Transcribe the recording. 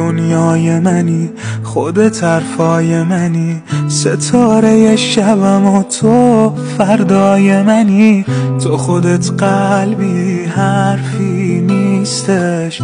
دنیای منی خودت طرفای منی ستاره شبم و تو فردای منی. تو خودت قلبی حرفی نیستش.